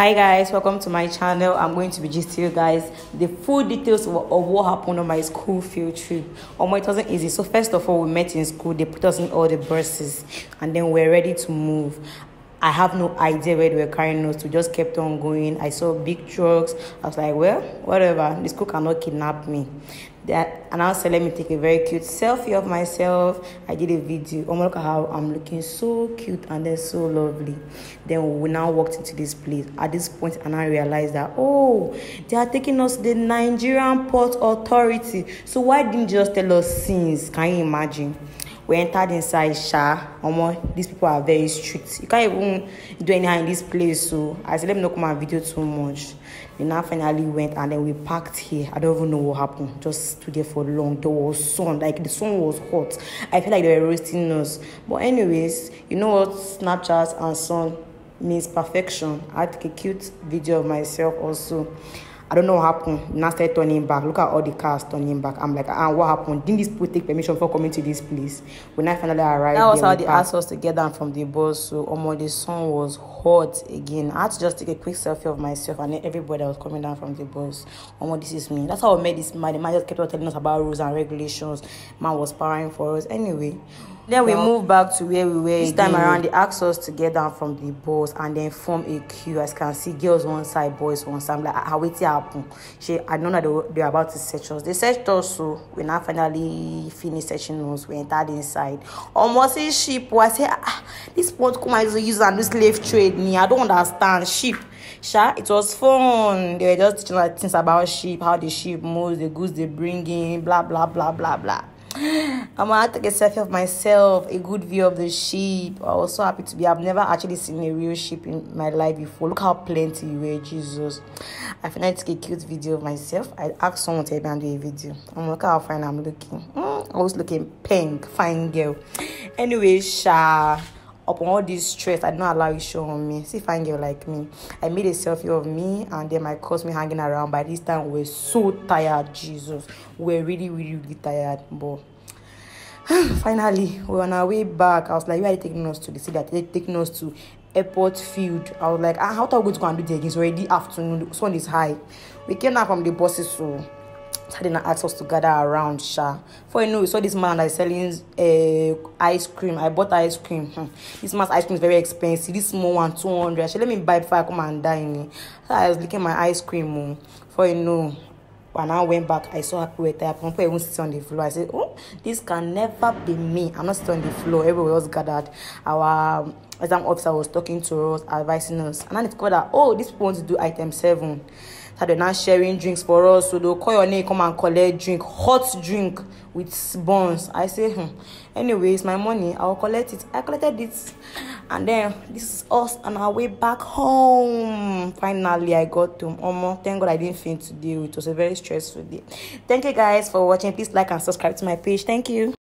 hi guys. Welcome to my channel. I'm going to be just you guys the full details of, of what happened on my school field trip. Um it wasn't easy. So first of all we met in school. They put us in all the buses and then we're ready to move I have no idea where they were carrying us. We just kept on going. I saw big trucks. I was like, well, whatever. This school cannot kidnap me. That and I said, let me take a very cute selfie of myself. I did a video. Oh my look at how I'm looking so cute and then so lovely. Then we now walked into this place. At this point, and I realized that oh, they are taking us to the Nigerian Port Authority. So why didn't you just tell us since? Can you imagine? We entered inside sha. Omo these people are very strict. You can't even do anyhow in this place so i said let me not come and video too much. We now finally went and then we parked here. I don't even know what happened. Just stood there for long. There was sun. Like the sun was hot. I feel like they were roasting us. But anyways you know what snapchat and sun means? Perfection. I took a cute video of myself also I don't know what happened. Now started turning back. Look at all the cars turning back. I'm like, ah, what happened? Didn't these people take permission for coming to this place? When I finally arrived, that was how they asked us to get down from the bus. So, um, the sun was hot again. I had to just take a quick selfie of myself and everybody that was coming down from the bus. Um, this is me. That's how I met this man. The man just kept on telling us about rules and regulations. Man was powering for us. Anyway, then we moved back to where we were. This again. time around, they asked us to get down from the bus and then form a queue. As you can see, girls one side, boys one side. I'm like, how it happen? She, I know that they they were about to search us. They searched us, so we now finally finished searching us. We entered inside. Almost a sheep. I said, ah, this port come as a user and this slave trade me. I don't understand sheep. Sha, it was fun. They were just teaching like things about sheep, how the sheep moves, the goods they bring in, blah blah blah blah blah. I'm gonna take a selfie of myself, a good view of the sheep. I was so happy to be. I've never actually seen a real sheep in my life before. Look how plenty you were, Jesus. I finally took a cute video of myself. I asked someone to help me and do a video. I'm look how fine I'm looking. Mm, I was looking pink, fine girl. Anyway, Sha upon all this stress, I did not allow it show on me. See fine girl like me. I made a selfie of me and then my me hanging around. By this time, we are so tired, Jesus. We are really, really, really tired. But finally, we are on our way back. I was like, where are they taking us to? the city? They're taking us to airport field. I was like, ah, how are we going to go and do the? It's already afternoon. The sun is high. We came out from the buses, so they not ask us to gather around sha for you know we saw this man that is selling uh, ice cream i bought ice cream hmm. this man's ice cream is very expensive this small one 200 she let me buy before i come and dine so i was licking my ice cream oh, for you know when I went back, I saw her with her. People even sit on the floor. I said, Oh, this can never be me. I'm not sitting on the floor. Everybody else gathered. Our exam officer was talking to us, advising us. And I discovered that, oh, these people want to do item seven. So they're not sharing drinks for us. So they'll call your name, come and collect drink, hot drink with buns. I say, hmm. Anyways, my money, I'll collect it. I collected it. And then this is us on our way back home. Finally, I got to Omo. Thank God I didn't faint today. It was a very stressful day. Thank you guys for watching. Please like and subscribe to my page. Thank you.